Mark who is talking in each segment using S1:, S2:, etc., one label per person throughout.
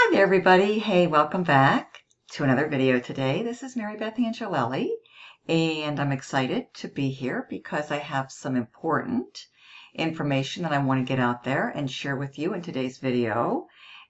S1: Hi there, everybody. Hey, welcome back to another video today. This is Mary Beth Angelelli, and I'm excited to be here because I have some important information that I want to get out there and share with you in today's video.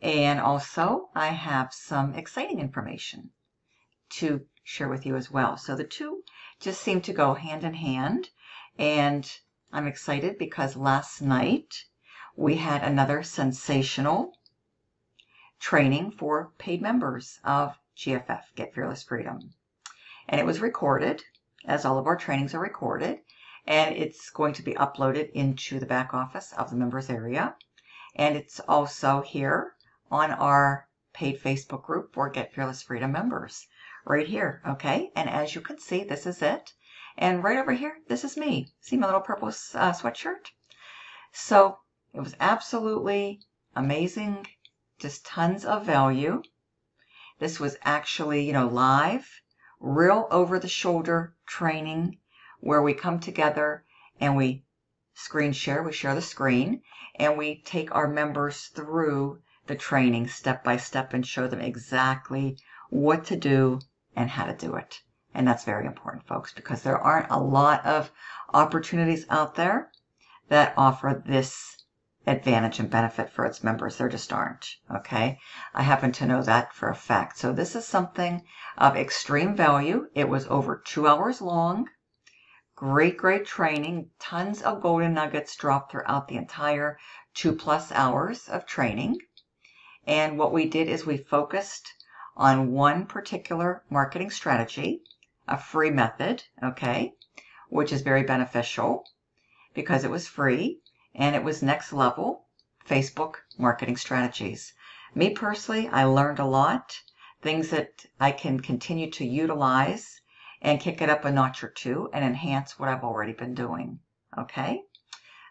S1: And also, I have some exciting information to share with you as well. So the two just seem to go hand in hand, and I'm excited because last night we had another sensational training for paid members of GFF, Get Fearless Freedom. And it was recorded, as all of our trainings are recorded, and it's going to be uploaded into the back office of the members area. And it's also here on our paid Facebook group for Get Fearless Freedom members, right here, okay? And as you can see, this is it. And right over here, this is me. See my little purple uh, sweatshirt? So it was absolutely amazing just tons of value. This was actually, you know, live, real over the shoulder training where we come together and we screen share, we share the screen, and we take our members through the training step by step and show them exactly what to do and how to do it. And that's very important, folks, because there aren't a lot of opportunities out there that offer this advantage and benefit for its members. There just aren't. Okay. I happen to know that for a fact. So this is something of extreme value. It was over two hours long. Great, great training. Tons of golden nuggets dropped throughout the entire two plus hours of training. And what we did is we focused on one particular marketing strategy, a free method, okay, which is very beneficial because it was free and it was next level Facebook marketing strategies. Me personally, I learned a lot, things that I can continue to utilize and kick it up a notch or two and enhance what I've already been doing. Okay?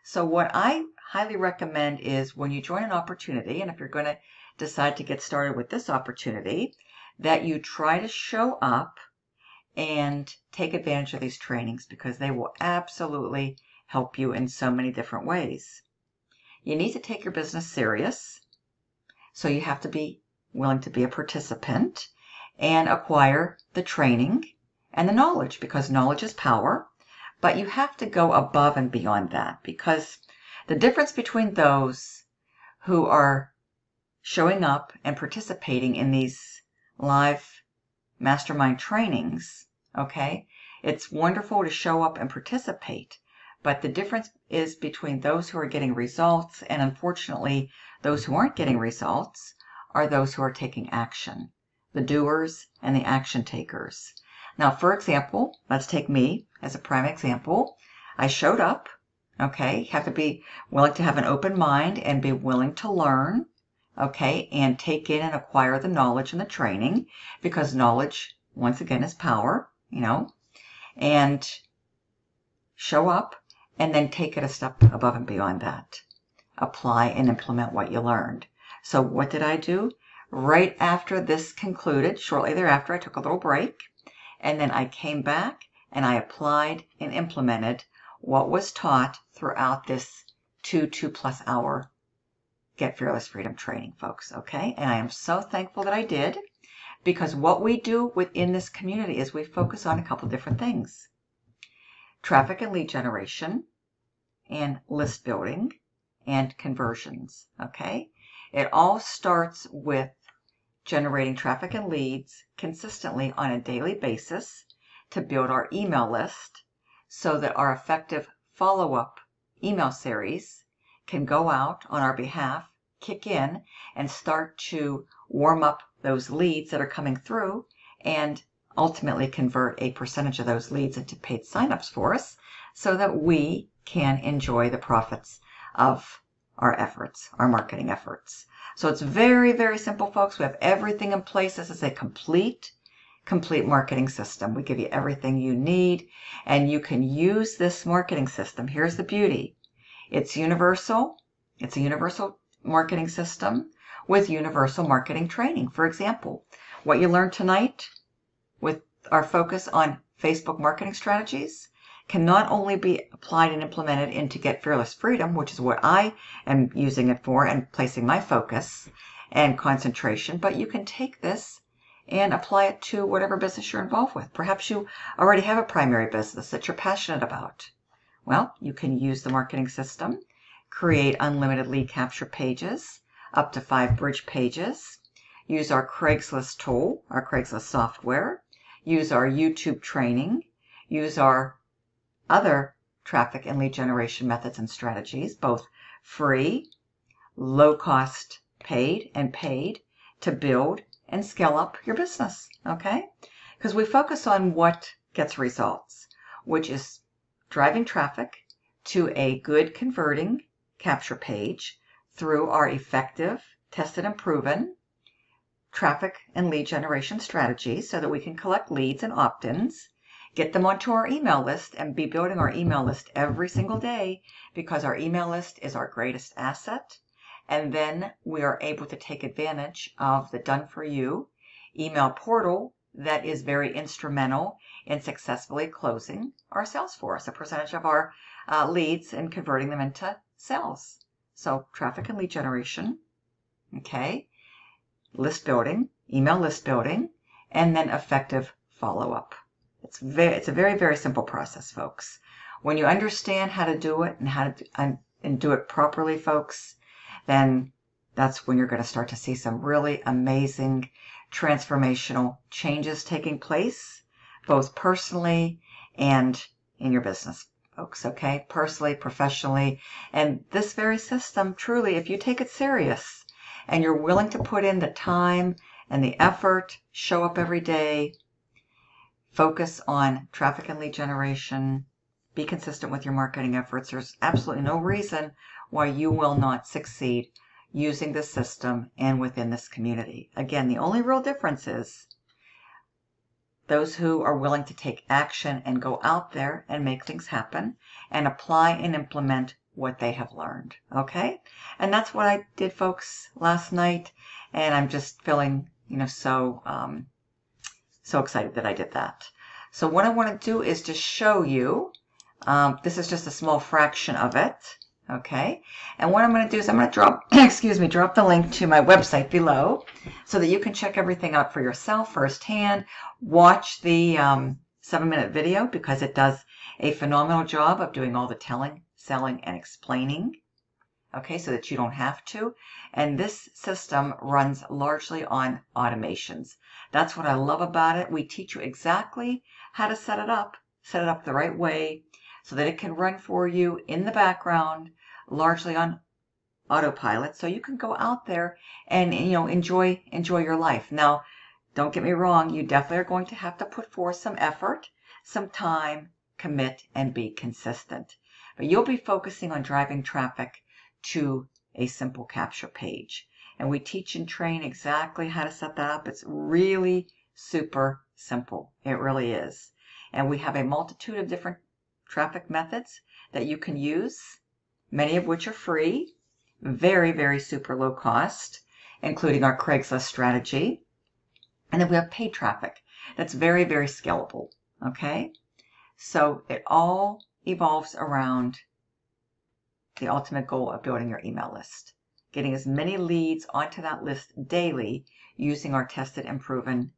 S1: So, what I highly recommend is when you join an opportunity, and if you're going to decide to get started with this opportunity, that you try to show up and take advantage of these trainings because they will absolutely help you in so many different ways. You need to take your business serious, so you have to be willing to be a participant and acquire the training and the knowledge because knowledge is power. But you have to go above and beyond that because the difference between those who are showing up and participating in these live mastermind trainings, okay? It's wonderful to show up and participate, but the difference is between those who are getting results and unfortunately those who aren't getting results are those who are taking action, the doers and the action takers. Now, for example, let's take me as a prime example. I showed up. Okay, have to be willing to have an open mind and be willing to learn. Okay, and take in and acquire the knowledge and the training because knowledge, once again, is power, you know, and show up and then take it a step above and beyond that. Apply and implement what you learned. So what did I do? Right after this concluded, shortly thereafter, I took a little break and then I came back and I applied and implemented what was taught throughout this two, two plus hour Get Fearless Freedom training, folks. Okay. And I am so thankful that I did because what we do within this community is we focus on a couple different things traffic and lead generation, and list building, and conversions. Okay? It all starts with generating traffic and leads consistently on a daily basis to build our email list so that our effective follow up email series can go out on our behalf, kick in, and start to warm up those leads that are coming through and ultimately convert a percentage of those leads into paid signups for us so that we can enjoy the profits of our efforts, our marketing efforts. So it's very, very simple, folks. We have everything in place. This is a complete, complete marketing system. We give you everything you need, and you can use this marketing system. Here's the beauty it's universal, it's a universal marketing system with universal marketing training. For example, what you learned tonight with our focus on Facebook marketing strategies can not only be applied and implemented into Get Fearless Freedom, which is what I am using it for and placing my focus and concentration, but you can take this and apply it to whatever business you're involved with. Perhaps you already have a primary business that you're passionate about. Well, you can use the marketing system, create unlimited lead capture pages, up to five bridge pages, use our Craigslist tool, our Craigslist software, use our YouTube training, use our other traffic and lead generation methods and strategies, both free, low cost paid, and paid to build and scale up your business. Okay? Because we focus on what gets results, which is driving traffic to a good converting capture page through our effective, tested, and proven traffic and lead generation strategies so that we can collect leads and opt ins, get them onto our email list, and be building our email list every single day because our email list is our greatest asset. And then we are able to take advantage of the done for you email portal that is very instrumental in successfully closing our sales for us, a percentage of our uh, leads and converting them into sales. So traffic and lead generation, okay, list building, email list building, and then effective follow up. It's very, it's a very, very simple process, folks. When you understand how to do it and how to and, do it properly, folks, then that's when you're going to start to see some really amazing transformational changes taking place, both personally and in your business, folks. Okay, personally, professionally, and this very system, truly, if you take it serious and you're willing to put in the time and the effort, show up every day, focus on traffic and lead generation, be consistent with your marketing efforts. There's absolutely no reason why you will not succeed using this system and within this community. Again, the only real difference is those who are willing to take action and go out there and make things happen and apply and implement what they have learned. Okay? And that's what I did, folks, last night. And I'm just feeling, you know, so, um, so excited that I did that. So what I want to do is to show you, um, this is just a small fraction of it. Okay, and what I'm going to do is I'm going to drop, excuse me, drop the link to my website below so that you can check everything out for yourself firsthand. Watch the um, seven minute video because it does a phenomenal job of doing all the telling, selling, and explaining. Okay, so that you don't have to. And this system runs largely on automations. That's what I love about it. We teach you exactly how to set it up, set it up the right way so that it can run for you in the background largely on autopilot. So you can go out there and you know enjoy enjoy your life. Now, don't get me wrong, you definitely are going to have to put forth some effort, some time, commit, and be consistent. But you'll be focusing on driving traffic to a simple capture page. And we teach and train exactly how to set that up. It's really super simple. It really is. And we have a multitude of different traffic methods that you can use many of which are free, very, very super low cost, including our Craigslist strategy. And then we have paid traffic that's very, very scalable. Okay? So it all evolves around the ultimate goal of building your email list, getting as many leads onto that list daily using our tested and proven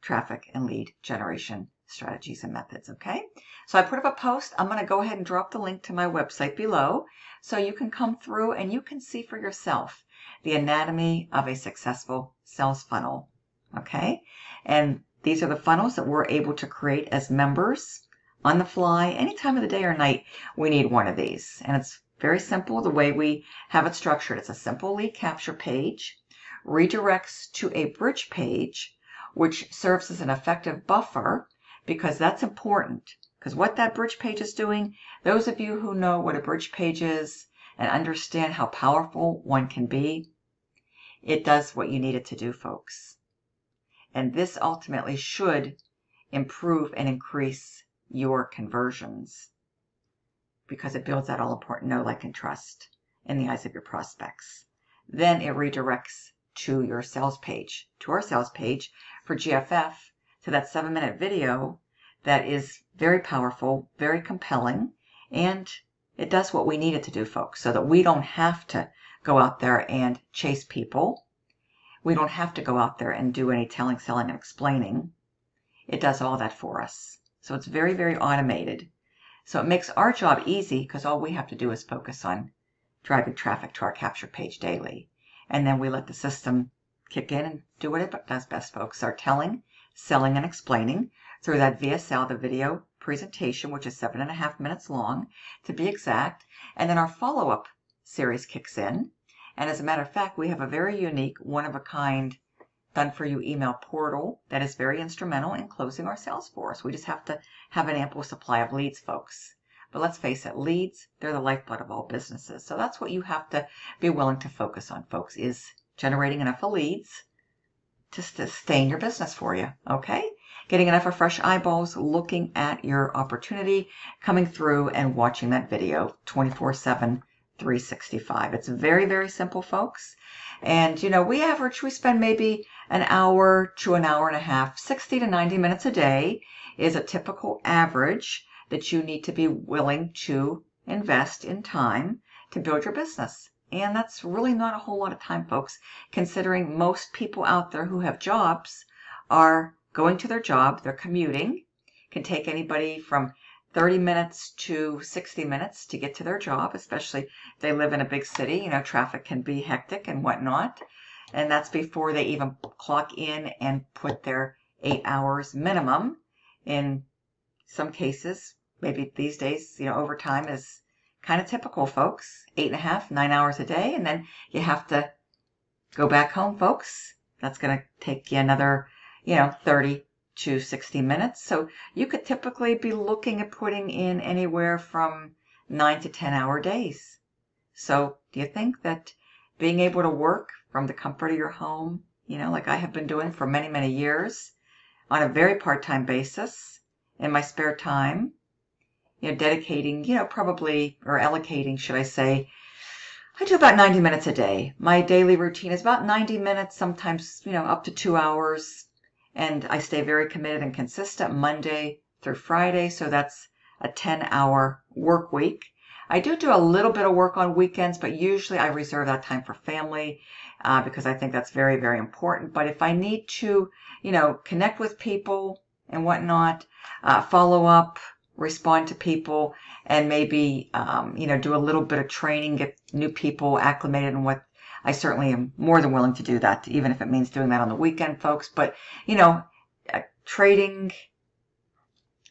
S1: traffic and lead generation strategies and methods. Okay, so I put up a post. I'm going to go ahead and drop the link to my website below so you can come through and you can see for yourself the anatomy of a successful sales funnel. Okay, and these are the funnels that we're able to create as members on the fly, any time of the day or night. We need one of these, and it's very simple the way we have it structured. It's a simple lead capture page, redirects to a bridge page, which serves as an effective buffer because that's important. Because what that bridge page is doing, those of you who know what a bridge page is and understand how powerful one can be, it does what you need it to do, folks. And this ultimately should improve and increase your conversions because it builds that all important know, like, and trust in the eyes of your prospects. Then it redirects to your sales page, to our sales page for GFF to that seven minute video that is very powerful, very compelling, and it does what we need it to do, folks, so that we don't have to go out there and chase people we don't have to go out there and do any telling, selling, and explaining. It does all that for us. So it's very, very automated. So it makes our job easy because all we have to do is focus on driving traffic to our capture page daily. And then we let the system kick in and do what it does best, folks. Our telling, selling, and explaining through that VSL, the video presentation, which is seven and a half minutes long to be exact. And then our follow-up series kicks in. And as a matter of fact, we have a very unique, one of a kind, done for you email portal that is very instrumental in closing our sales for us. We just have to have an ample supply of leads, folks. But let's face it, leads, they're the lifeblood of all businesses. So that's what you have to be willing to focus on, folks, is generating enough of leads to sustain your business for you. Okay? Getting enough of fresh eyeballs looking at your opportunity, coming through and watching that video 24 7 365. It's very, very simple, folks. And, you know, we average, we spend maybe an hour to an hour and a half, 60 to 90 minutes a day is a typical average that you need to be willing to invest in time to build your business. And that's really not a whole lot of time, folks, considering most people out there who have jobs are going to their job, they're commuting, can take anybody from 30 minutes to 60 minutes to get to their job, especially if they live in a big city. You know, traffic can be hectic and whatnot. And that's before they even clock in and put their eight hours minimum. In some cases, maybe these days, you know, overtime is kind of typical, folks. Eight and a half, nine hours a day. And then you have to go back home, folks. That's going to take you another, you know, 30 to 60 minutes. So you could typically be looking at putting in anywhere from nine to 10 hour days. So do you think that being able to work from the comfort of your home, you know, like I have been doing for many, many years on a very part-time basis in my spare time, you know, dedicating, you know, probably, or allocating, should I say, I do about 90 minutes a day. My daily routine is about 90 minutes, sometimes, you know, up to two hours. And I stay very committed and consistent Monday through Friday. So that's a 10 hour work week. I do do a little bit of work on weekends, but usually I reserve that time for family uh, because I think that's very, very important. But if I need to, you know, connect with people and whatnot, uh, follow up, respond to people, and maybe, um, you know, do a little bit of training, get new people acclimated and what I certainly am more than willing to do that, even if it means doing that on the weekend, folks. But, you know, uh, trading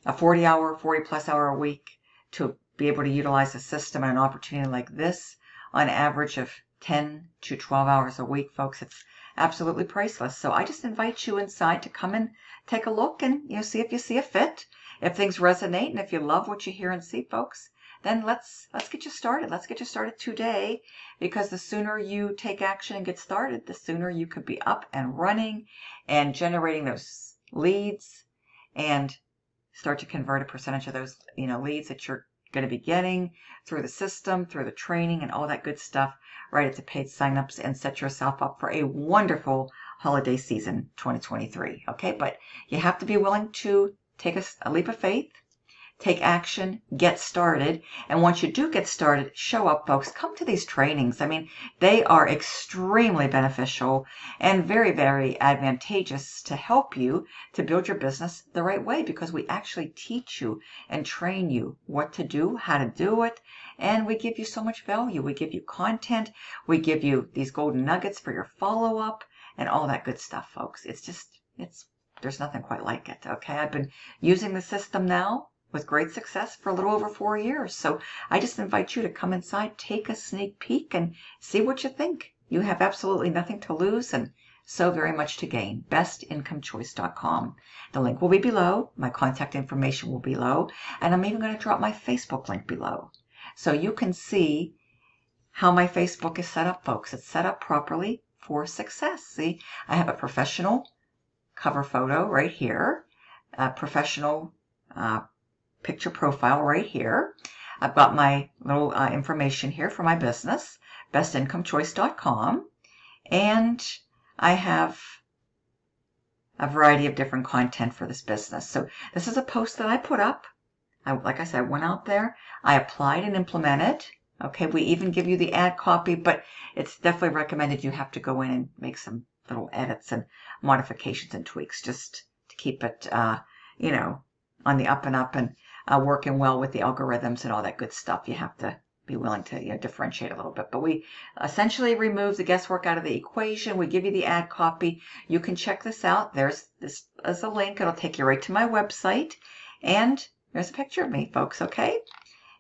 S1: a 40 hour, 40 plus hour a week to be able to utilize a system and an opportunity like this on average of 10 to 12 hours a week, folks, it's absolutely priceless. So I just invite you inside to come and take a look and, you know, see if you see a fit, if things resonate, and if you love what you hear and see, folks, then let's let's get you started. Let's get you started today because the sooner you take action and get started, the sooner you could be up and running and generating those leads and start to convert a percentage of those, you know, leads that you're going to be getting through the system, through the training and all that good stuff right at the paid signups and set yourself up for a wonderful holiday season 2023. Okay, but you have to be willing to take a, a leap of faith take action, get started. And once you do get started, show up, folks. Come to these trainings. I mean, they are extremely beneficial and very, very advantageous to help you to build your business the right way because we actually teach you and train you what to do, how to do it. And we give you so much value. We give you content. We give you these golden nuggets for your follow up and all that good stuff, folks. It's just, it's, there's nothing quite like it. Okay. I've been using the system now with great success for a little over four years. So I just invite you to come inside, take a sneak peek, and see what you think. You have absolutely nothing to lose and so very much to gain. BestIncomeChoice.com. The link will be below. My contact information will be below. And I'm even going to drop my Facebook link below. So you can see how my Facebook is set up, folks. It's set up properly for success. See, I have a professional cover photo right here, a professional uh, picture profile right here. I've got my little uh, information here for my business, bestincomechoice.com. And I have a variety of different content for this business. So this is a post that I put up. I, like I said, I went out there, I applied and implemented. Okay, we even give you the ad copy, but it's definitely recommended you have to go in and make some little edits and modifications and tweaks just to keep it, uh, you know, on the up and up and uh, working well with the algorithms and all that good stuff. You have to be willing to you know, differentiate a little bit. But we essentially remove the guesswork out of the equation. We give you the ad copy. You can check this out. There's this as a link. It'll take you right to my website. And there's a picture of me, folks, okay?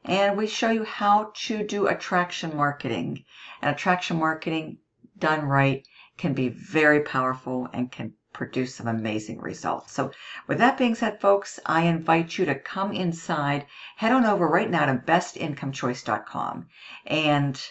S1: And we show you how to do attraction marketing. And attraction marketing done right can be very powerful and can produce some amazing results. So with that being said, folks, I invite you to come inside, head on over right now to bestincomechoice.com and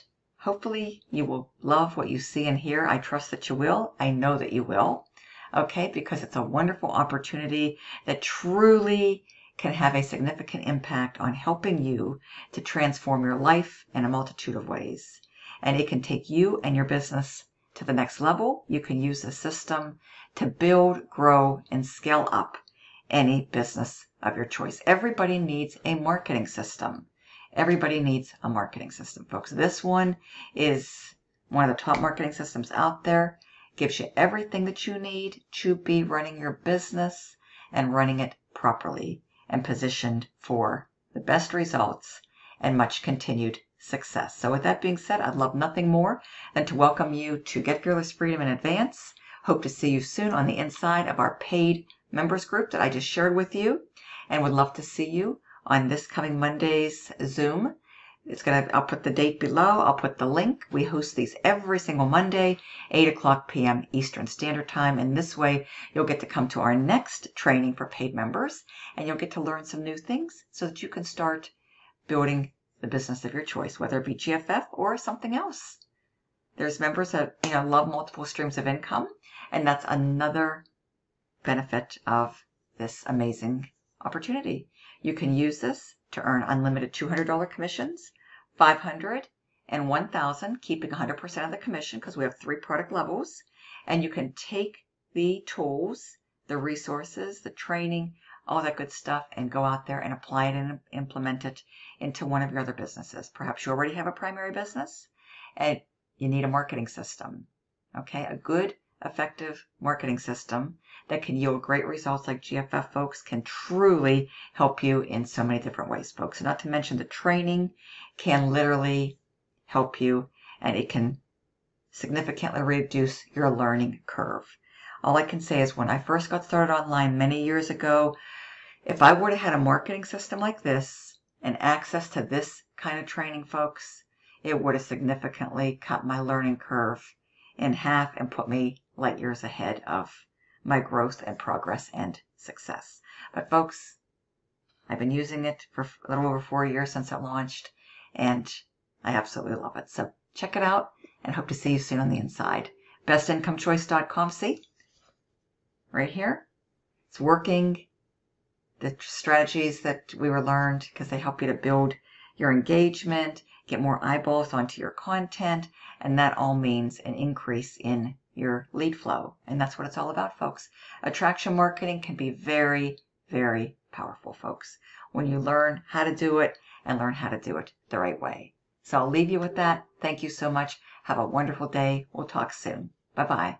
S1: hopefully you will love what you see and hear. I trust that you will. I know that you will. Okay, because it's a wonderful opportunity that truly can have a significant impact on helping you to transform your life in a multitude of ways. And it can take you and your business to the next level. You can use the system to build, grow, and scale up any business of your choice. Everybody needs a marketing system. Everybody needs a marketing system, folks. This one is one of the top marketing systems out there. Gives you everything that you need to be running your business and running it properly and positioned for the best results and much continued success. So with that being said, I'd love nothing more than to welcome you to Get Fearless Freedom in advance. Hope to see you soon on the inside of our paid members group that I just shared with you and would love to see you on this coming Monday's Zoom. It's gonna I'll put the date below. I'll put the link. We host these every single Monday, 8 o'clock p.m. Eastern Standard Time. And this way you'll get to come to our next training for paid members and you'll get to learn some new things so that you can start building the business of your choice, whether it be GFF or something else. There's members that you know love multiple streams of income, and that's another benefit of this amazing opportunity. You can use this to earn unlimited $200 commissions, 500 and 1000 keeping 100% of the commission because we have three product levels. And you can take the tools, the resources, the training, all that good stuff, and go out there and apply it and implement it into one of your other businesses. Perhaps you already have a primary business and you need a marketing system. Okay, a good, effective marketing system that can yield great results like GFF folks can truly help you in so many different ways, folks. Not to mention the training can literally help you and it can significantly reduce your learning curve. All I can say is when I first got started online many years ago, if I would have had a marketing system like this and access to this kind of training, folks, it would have significantly cut my learning curve in half and put me light years ahead of my growth and progress and success. But folks, I've been using it for a little over four years since it launched, and I absolutely love it. So check it out and hope to see you soon on the inside. BestIncomeChoice.com. See? Right here. It's working the strategies that we were learned because they help you to build your engagement, get more eyeballs onto your content, and that all means an increase in your lead flow. And that's what it's all about, folks. Attraction marketing can be very, very powerful, folks, when you learn how to do it and learn how to do it the right way. So I'll leave you with that. Thank you so much. Have a wonderful day. We'll talk soon. Bye bye.